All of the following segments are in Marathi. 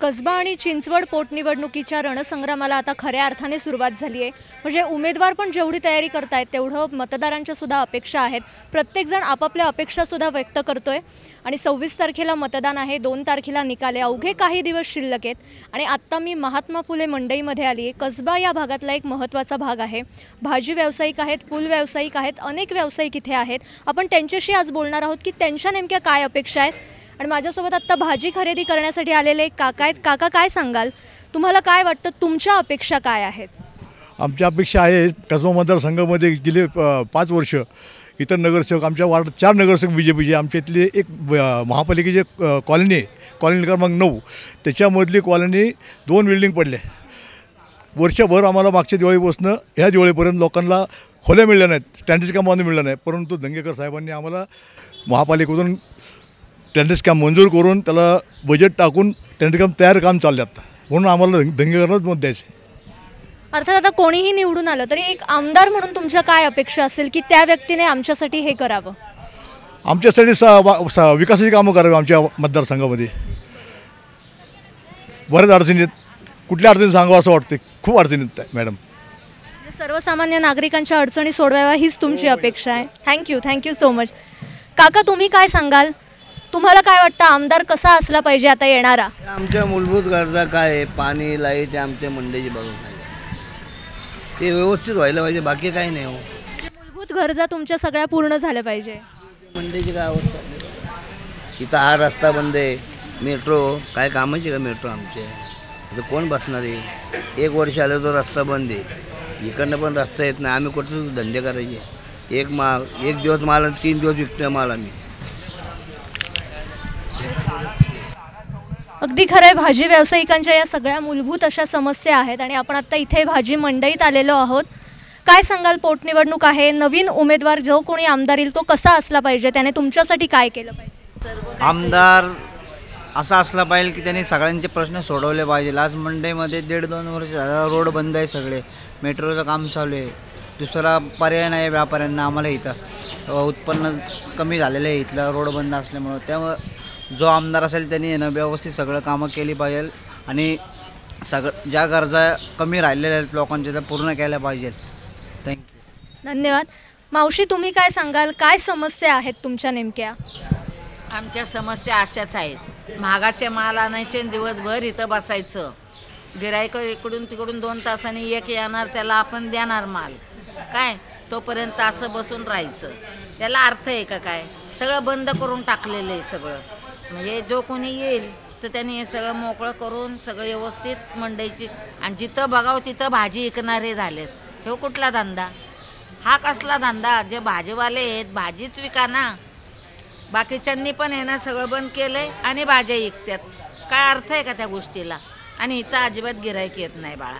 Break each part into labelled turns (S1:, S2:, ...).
S1: कसबा आणि चिंचवड पोटनिवडणुकीच्या रणसंग्रामाला आता खऱ्या अर्थाने सुरुवात झाली आहे म्हणजे उमेदवार पण जेवढी तयारी करतायत तेवढं मतदारांच्या सुद्धा अपेक्षा आहेत. प्रत्येकजण आपापल्या अपेक्षासुद्धा व्यक्त करतोय. आणि सव्वीस तारखेला मतदान आहे दोन तारखेला निकाल आहे. अवघे काही दिवस शिल्लक आहेत. आणि आत्ता मी महात्मा फुले मंडईमध्ये आली आहे. कसबा या भागातला एक महत्त्वाचा भाग आहे. भाजी व्यावसायिक आहेत फुल व्यावसायिक आहेत अनेक व्यावसायिक इथे आहेत. आपण त्यांच्याशी आज बोलणार आहोत की त्यांच्या नेमक्या काय अपेक्षा आहेत? आणि माझ्यासोबत आत्ता भाजी खरेदी करण्यासाठी आलेले काका आहेत. काका काय सांगाल? तुम्हाला काय वाटतं? तुमच्या अपेक्षा काय आहेत?
S2: आमच्या अपेक्षा आहे कसबा मतदारसंघामध्ये गेले प- पाच वर्ष इतर नगरसेवक आमच्या वार्ड चार नगरसेवक बी जे पीचे आमच्या इथले एक महापालिकेचे कॉलनी आहे. कॉलनी क्रमांक नऊ. त्याच्यामधली कॉलनी दोन बिल्डिंग पडल्या वर्षभर आम्हाला मागच्या दिवाळीपासून ह्या दिवाळीपर्यंत लोकांना खोल्या मिळल्या नाहीत टँडीस कामामध्ये मिळलं नाही परंतु दंगेकर साहेबांनी आम्हाला महापालिकेतून टँडीस काम मंजूर करून त्याला बजेट टाकून टँडीस काम तयार काम चालल्यात. म्हणून आम्हाला दंग दंगेकरलाच मत द्यायचं आहे.
S1: अर्थात आता कोणीही निवडून आलं तरी एक आमदार म्हणून तुमच्या काय अपेक्षा असेल की त्या व्यक्तीने आमच्यासाठी हे करावं?
S2: आमच्यासाठी स विकासाची कामं करावी आमच्या मतदारसंघामध्ये. बऱ्याच अडचणी आहेत. कुठल्या अडचणी सांगावं असं वाटते खूप अडचणी आहेत मॅडम.
S1: म्हणजे सर्वसामान्य नागरिकांच्या अडचणी सोडवाव्या हीच तुमची अपेक्षा आहे. थँक्यू थँक्यू सो मच काका तुम्ही काय सांगाल? तुम्हाला काय वाटतं? आमदार कसा असला पाहिजे आता येणारा?
S3: आमच्या मूलभूत गरजा काय आहे? पाणी लाइट आमच्या मंडईची बघून पाहिजे ते व्यवस्थित व्हायला पाहिजे बाकी काही नाही हो.
S1: मूलभूत गरजा तुमच्या सगळ्या पूर्ण झाल्या पाहिजे.
S3: मंडईची काय अवस्था? आहे. इथं हा रस्ता बंद आहे. मेट्रो काय कामाची का मेट्रो आमचे? इथं कोण बसणार आहे? एक वर्ष आलं तो रस्ता बंद आहे. इकडनं पण रस्ता येत नाही. आम्ही कुठं धंदे करायचे. एक मा एक दिवस माल आणि तीन दिवस विकतोय माल आम्ही.
S1: अगदी खरं आहे भाजी व्यावसायिकांच्या या सगळ्या मूलभूत अशा समस्या आहेत आणि आपण आत्ता इथे भाजी मंडईत आलेलो आहोत. काय सांगाल पोटनिवडणूक आहे नवीन उमेदवार जो कोणी आमदार येईल तो कसा असला पाहिजे त्याने तुमच्यासाठी काय केलं पाहिजे?
S4: आमदार असा असला पाहिजे की त्यांनी सगळ्यांचे प्रश्न सोडवले पाहिजे. आज मंडईमध्ये दीड दोन वर्ष झालं रोड बंद आहे सगळे. मेट्रोचं काम चालू आहे. दुसरा पर्याय नाही आहे व्यापाऱ्यांना आम्हाला इथं. उत्पन्न कमी झालेलं आहे इथलं रोड बंद असल्यामुळं. त्यामुळं जो आमदार असेल त्यांनी ना व्यवस्थित सगळं कामं केली पाहिजे आणि सगळं ज्या गरजा कमी राहिलेल्या आहेत लोकांच्या त्या पूर्ण केल्या पाहिजेत. थँक्यू
S1: धन्यवाद. मावशी तुम्ही काय सांगाल? काय समस्या आहेत तुमच्या नेमक्या?
S5: आमच्या समस्या अशाच आहेत. महागाचे माल आणायचे आणि दिवसभर इथं बसायचं. गिरायक इकडून तिकडून दोन तासांनी एक येणार त्याला आपण देणार माल. काय? तोपर्यंत असं बसून राहायचं. याला अर्थ आहे का काय? सगळं बंद करून टाकलेलं आहे सगळं. म्हणजे जो कोणी येईल तर त्यांनी हे सगळं मोकळं करून सगळं व्यवस्थित मंडईची आणि जिथं बघावं तिथं भाजी विकणारे झालेत. हे कुठला धंदा? हा कसला धंदा? जे भाजीवाले आहेत भाजीच विका ना. बाकीच्यांनी पण आहे ना सगळं बंद केलंय आणि भाज्या विकतात काय अर्थ आहे का त्या गोष्टीला? आणि इथं अजिबात गिरायक येत नाही बाळा.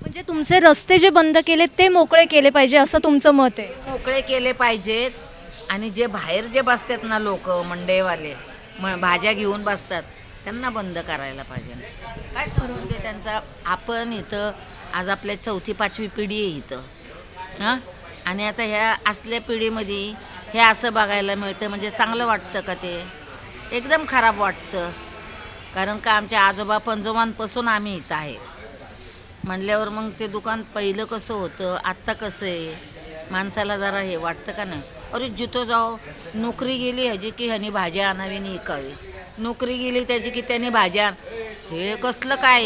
S1: म्हणजे तुमचे रस्ते जे बंद केले ते मोकळे केले पाहिजे असं तुमचं मत आहे?
S5: मोकळे केले पाहिजेत. आणि जे बाहेर जे बसतात ना लोक मंडईवाले म भाज्या घेऊन बसतात. त्यांना बंद करायला पाहिजे. काय समजून ते त्यांचा आपण इथं आज आपल्या चौथी पाचवी पिढी आहे इथं. हां? आणि आता ह्या असल्या पिढीमध्ये हे असं बघायला मिळतं म्हणजे चांगलं वाटतं का ते? एकदम खराब वाटतं. कारण का आमच्या आजोबा पंजोबांपासून आम्ही इथं आहे. म्हणल्यावर मग ते दुकान पहिलं कसं होतं आत्ता कसं आहे? माणसाला जरा हे वाटतं का नाही? अरे जिथं जाओ नोकरी गेली ह्याची की ह्यानी भाज्या आणावी आणि इकावी नोकरी गेली त्याची की त्याने भाज्या हे कसलं काय?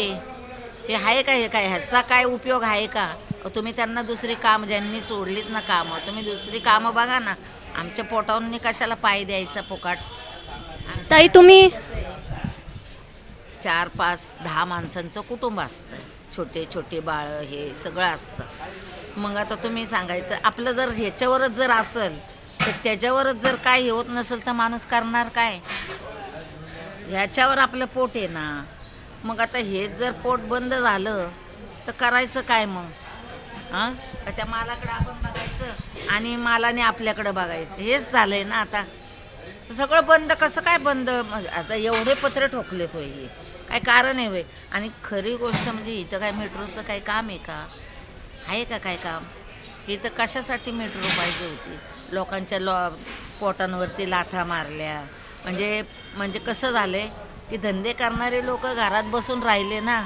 S5: हे आहे का हे काय? ह्याचा काय उपयोग आहे का? तुम्ही त्यांना दुसरी काम ज्यांनी सोडलीत ना कामं तुम्ही दुसरी कामं बघा ना. आमच्या पोटावरनी कशाला पाय द्यायचा फुकाट?
S1: ताई तुम्ही?
S5: चार पाच दहा माणसांचं कुटुंब असतं. छोटे छोटे बाळं हे सगळं असतं. मग आता तुम्ही सांगायचं आपलं जर ह्याच्यावरच जर असेल तर त्याच्यावरच जर काय होत नसेल तर माणूस करणार काय? ह्याच्यावर आपलं पोट आहे ना. मग आता हे जर पोट बंद झालं तर करायचं काय मग? हां? त्या मालाकडं आपण बघायचं आणि मालाने आपल्याकडं बघायचं? हेच झालं आहे ना आता. सगळं बंद कसं काय बंद? आता एवढे पत्र ठोकलेत होय हे. काय कारण आहे होय? आणि खरी गोष्ट म्हणजे इथं काय मेट्रोचं काय काम आहे का? आहे का काय काम? ही तर कशासाठी मेट्रो पाहिजे होती? लोकांच्या लो पोटांवरती लाथा मारल्या. म्हणजे म्हणजे कसं झालं आहे की धंदे करणारे लोक घरात बसून राहिले ना.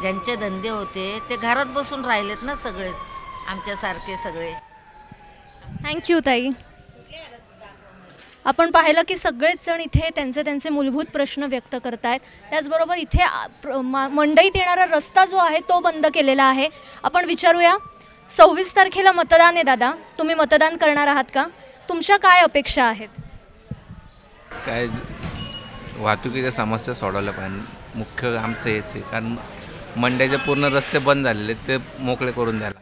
S5: ज्यांचे धंदे होते ते घरात बसून राहिलेत ना सगळे. आमच्यासारखे सगळे.
S1: थँक्यू ताई. आपण पाहिलं की सगळेच जण इथे त्यांचे त्यांचे मूलभूत प्रश्न व्यक्त करत आहेत त्याचबरोबर इथे प्र- मंडईत येणारा रस्ता जो आहे तो बंद केलेला आहे. आपण विचारूया सव्वीस तारखेला मतदान आहे दादा. तुम्ही मतदान करणार आहात का? तुमच्या काय अपेक्षा आहेत?
S6: काय वाहतुकीच्या समस्या सोडवल्या पाहिजे. मुख्य आमचं हेच आहे. कारण मंड्याचे पूर्ण रस्ते बंद झालेले ते मोकळे करून द्यायला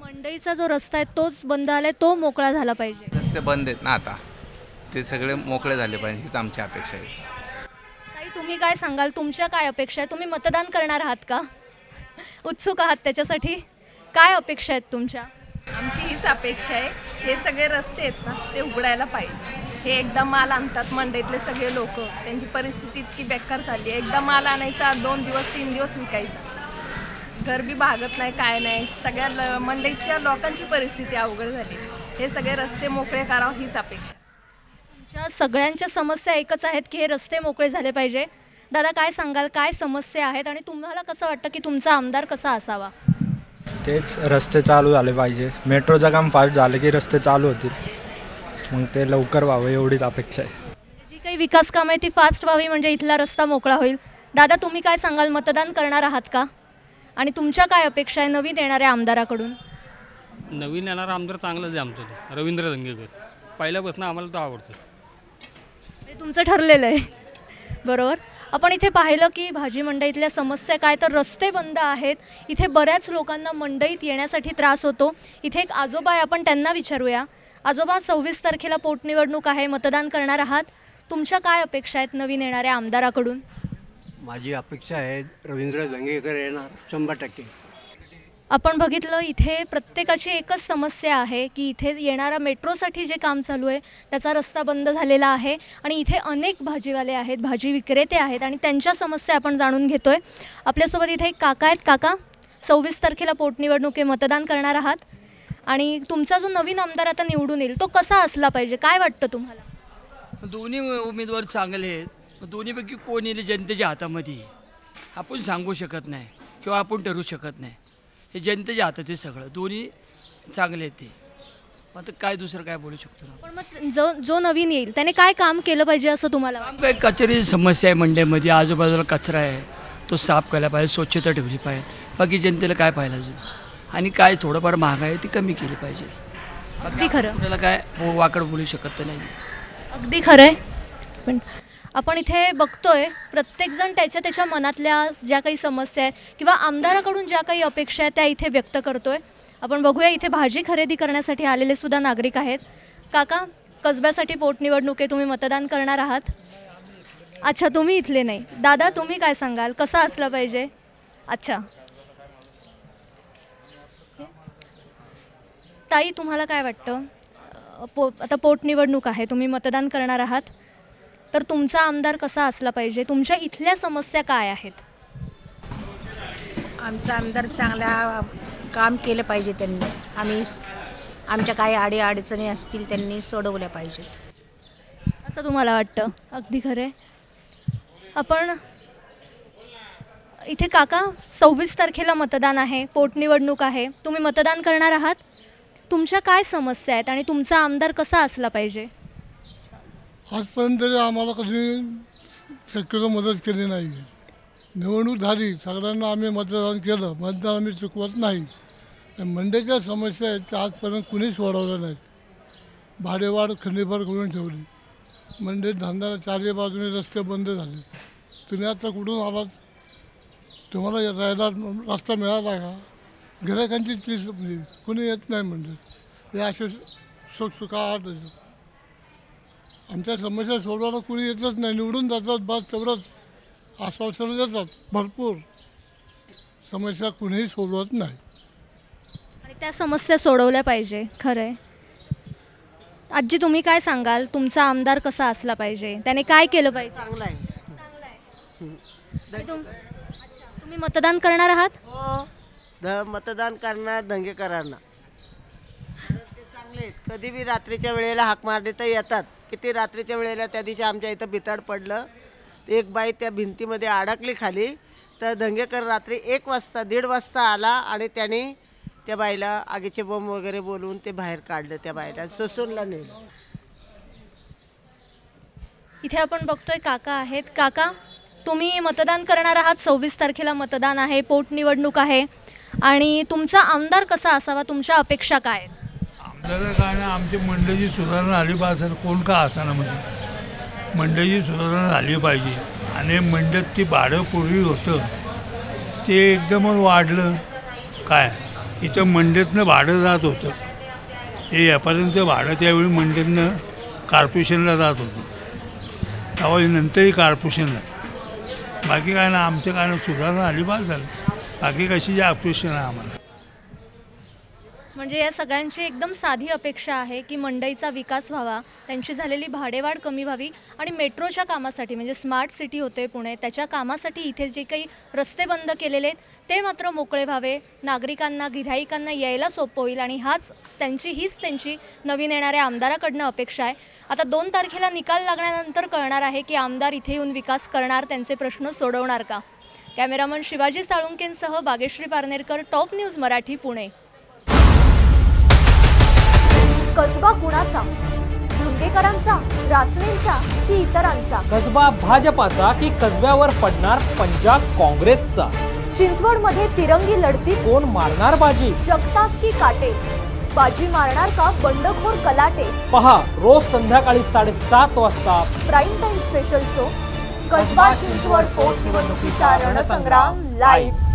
S1: मंडईचा जो रस्ता आहे तोच बंद आलाय तो मोकळा झाला पाहिजे.
S6: रस्ते बंद आहेत ना आता. ते सगळे मोकळे झाले पाहिजे हीच आमची अपेक्षा आहे.
S1: ताई तुम्ही काय सांगाल? तुमच्या काय अपेक्षा आहे? तुम्ही मतदान करणार आहात का? उत्सुक आहात त्याच्यासाठी? काय अपेक्षा आहेत तुमच्या?
S7: आमची हीच अपेक्षा आहे हे सगळे रस्ते आहेत ना ते उघडायला पाहिजे. हे एकदा माल आणतात मंडईतले सगळे लोक त्यांची परिस्थिती इतकी बेकार झाली आहे. एकदा माल आणायचा दोन दिवस तीन दिवस विकायचा. घर बी भागत नाही काय नाही. सगळ्या ल मंडईच्या लोकांची परिस्थिती अवघड झाली. हे सगळे रस्ते मोकळे करावं हीच अपेक्षा
S1: तुमच्या सगळ्यांच्या समस्या एकच आहेत की हे रस्ते मोकळे झाले पाहिजे. दादा काय सांगाल? काय समस्या आहेत? आणि तुम्हाला कसं वाटतं की तुमचा आमदार कसा असावा?
S8: तेच रस्ते चालू झाले पाहिजे. मेट्रोचं काम फास्ट झालं की रस्ते चालू होतील. मग ते लवकर व्हावं एवढीच अपेक्षा आहे.
S1: जी काही विकास कामं आहे ती फास्ट व्हावी म्हणजे इथला रस्ता मोकळा होईल. दादा तुम्ही काय सांगाल? मतदान करणार आहात का? आणि तुमच्या काय अपेक्षा आहे नवीन येणाऱ्या आमदाराकडून?
S9: नवीन येणारा आमदार चांगलाच आहे आमचं तो रवींद्र दंगेकर. पहिल्यापासून आम्हाला तो आवडतो.
S1: हे तुमचं ठरलेलं आहे. बरोबर? आपण इथे पाहिलं की भाजी मंडईतल्या समस्या काय तर रस्ते बंद आहेत. इथे बऱ्याच लोकांना मंडईत येण्यासाठी त्रास होतो. इथे एक आजोबा आहे आपण त्यांना विचारूया. आजोबा सव्वीस तारखेला पोटनिवडणूक आहे मतदान करणार आहात. तुमच्या काय अपेक्षा आहेत नवीन येणाऱ्या आमदाराकडून?
S10: माझी अपेक्षा आहे रवींद्र दंगेकर येणार शंभर टक्के.
S1: आपण बघितलं इथे प्रत्येकाची एकच समस्या आहे की इथे येणारा मेट्रोसाठी जे काम चालू आहे त्याचा रस्ता बंद झालेला आहे आणि इथे अनेक भाजीवाले आहेत भाजी विक्रेते आहेत आणि त्यांच्या समस्या आपण जाणून घेतो आहे आपल्यासोबत इथे एक काका आहेत. काका सव्वीस तारखेला पोटनिवडणुके मतदान करणार आहात आणि तुमचा जो नवीन आमदार आता निवडून येईल तो कसा असला पाहिजे? काय वाटतं तुम्हाला?
S11: दोन्ही उमेदवार चांगले आहेत. दोन्हीपैकी कोण येईल जनतेच्या हातामध्ये? आपण सांगू शकत नाही किंवा आपण ठरू शकत नाही. हे जनतेच्या हातात आहे सगळं. दोन्ही चांगले आहेत ते. मग काय दुसरं काय बोलू शकतो ना?
S1: पण मग जो जो नवीन येईल त्याने काय काम केलं पाहिजे असं तुम्हाला?
S11: काय कचऱ्याची समस्या आहे मंड्यामध्ये. आजूबाजूला कचरा आहे. तो साफ केला पाहिजे स्वच्छता ठेवली पाहिजे. बाकी जनतेला काय पाहिलं अजून? आणि काय थोडंफार महागाई आहे ती कमी केली पाहिजे.
S1: अगदी खरं.
S11: आपल्याला काय वाकड बोलू शकत नाही.
S1: अगदी खरं आहे. पण आपण इथे बघतोय प्रत्येकजण त्याच्या त्याच्या मनातल्या ज्या काही समस्या आहेत किंवा आमदाराकडून ज्या काही अपेक्षा आहेत त्या इथे व्यक्त करतोय. आपण बघूया इथे भाजी खरेदी करण्यासाठी आलेले सुद्धा नागरिक आहेत. काका कसब्यासाठी पोटनिवडणुके तुम्ही मतदान करणार आहात? अच्छा तुम्ही इथले नाही. दादा तुम्ही काय सांगाल? कसा असला पाहिजे? अच्छा. ताई तुम्हाला काय वाटतं? पो आता पोटनिवडणूक आहे तुम्ही मतदान करणार आहात? तर तुमचा आमदार कसा असला पाहिजे? तुमच्या इथल्या समस्या काय आहेत?
S12: आमचा आमदार चांगला काम केलं पाहिजे त्यांनी. आम्ही आमच्या काही आडी अडचणी असतील त्यांनी सोडवल्या पाहिजेत.
S1: असं तुम्हाला वाटतं? अगदी खरं आहे. आपण इथे काका सव्वीस तारखेला मतदान आहे पोटनिवडणूक आहे. तुम्ही मतदान करणार आहात? तुमच्या काय समस्या आहेत आणि तुमचा आमदार कसा असला पाहिजे?
S13: आजपर्यंत तरी आम्हाला कधी शक्यतो मदत केली नाही. निवडणूक झाली सगळ्यांना आम्ही मतदान केलं मतदान आम्ही चुकवत नाही. मंडेच्या मंडईच्या समस्या आहेत त्या आजपर्यंत कुणीच सोडवल्या नाहीत. भाडेवाढ खंडीभर करून ठेवली. मंडईत धंदा चारही बाजूने रस्ते बंद झाले. तुम्ही आता कुठून आलात? तुम्हाला राहायला रस्ता मिळाला का? गिरायकांची तीच म्हणजे कुणी येत नाही मंडईत. हे असे सुखसुखाट आमच्या समस्या सोडवायला कुणी येतच नाही. निवडून जातात बस तेवढंच आश्वासनं देतात. भरपूर. समस्या कुणीही सोडवत नाही.
S1: आणि त्या समस्या सोडवल्या पाहिजे. खरं आहे. आजी तुम्ही काय सांगाल? तुमचा आमदार कसा असला पाहिजे? त्याने काय केलं पाहिजे?
S12: चांगला आहे.
S1: तुम- अच्छा, तुम्ही मतदान करणार आहात?
S12: हो. ध मतदान करणार दंगेकरांना. ते चांगले आहेत. कधी बी रात्रीच्या वेळेला हाक मारली तर येतात. किती रात्रीच्या वेळेला त्या दिवशी आमच्या इथं बिताड पडलं.
S14: एक बाई त्या भिंतीमध्ये अडकली खाली. तर दंगेकर रात्री एक वाजता दीड वाजता आला आणि त्याने त्या बाईला आगीचे बॉम्ब वगैरे बोलवून ते बाहेर काढलं त्या बाईला ससूनला नेलं.
S1: इथे आपण बघतोय काका आहेत. काका तुम्ही मतदान करणार आहात. सव्वीस तारखेला मतदान आहे पोटनिवडणूक आहे. आणि तुमचा आमदार कसा असावा? तुमच्या अपेक्षा काय आहेत?
S15: आमदार काय ना आमची मंडळीची सुधारणा आली पाहिजे कोण का असाना म्हणजे? मंडळीची सुधारणा झाली पाहिजे. आणि मंडळात ती भाडं पूर्वी होतं. ते एकदमच वाढलं. काय? इथं मंडळीतनं भाडं जात होतं. हे यापर्यंतचं भाडं त्यावेळी मंडळातनं कार्पोरेशनला जात होतं. तेव्हा नंतरही कार्पोरेशनला बाकी काय ना आमचं काय ना सुधारणा आली पाहिजे झालं बाकी कशी जे ऑपरेशन आहे आम्हाला.
S1: म्हणजे या सगळ्यांची एकदम साधी अपेक्षा आहे की मंडईचा विकास व्हावा त्यांची झालेली भाडेवाढ कमी व्हावी आणि मेट्रोच्या कामासाठी म्हणजे स्मार्ट सिटी होते पुणे त्याच्या कामासाठी इथे जे काही रस्ते बंद केलेले आहेत ते मात्र मोकळे व्हावे नागरिकांना गिऱ्हाईकांना यायला सोपं होईल आणि हाच त्यांची हीच त्यांची नवीन येणाऱ्या आमदाराकडनं अपेक्षा आहे. आता दोन तारखेला निकाल लागल्यानंतर कळणार आहे की आमदार इथे येऊन विकास करणार त्यांचे प्रश्न सोडवणार का? कॅमेरामन शिवाजी साळुंकेंसह बागेश्री पारनेरकर टॉप न्यूज मराठी पुणे. कसबा कुणाचा? धंगेकरांचा रासनेंचा की इतरांचा?
S16: कसबा भाजपाचा की कसब्यावर पडणार पंजाब काँग्रेसचा?
S1: चिंचवडमध्ये तिरंगी लढतीत
S16: कोण मारणार बाजी?
S1: जगताप की काटे? बाजी मारणार का बंडखोर कलाटे?
S16: पहा रोज संध्याकाळी साडेसात वाजता.
S1: Prime time special show. Kasba Chinchwad पोटनिवडणुकीचा रणसंग्राम लाईव्ह